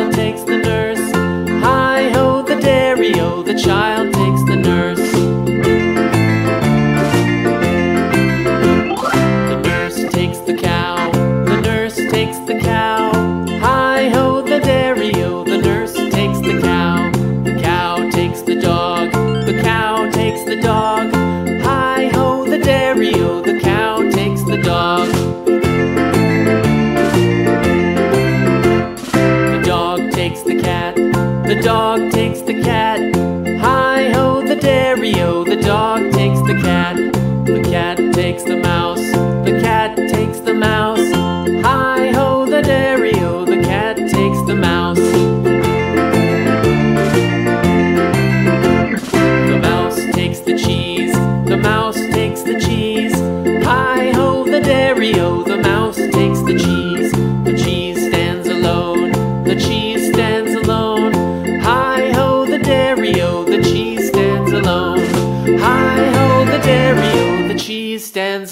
child takes the nurse. Hi ho, the dairy o, the child takes the nurse. takes the cat, the cat takes the mouse.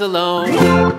alone.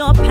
your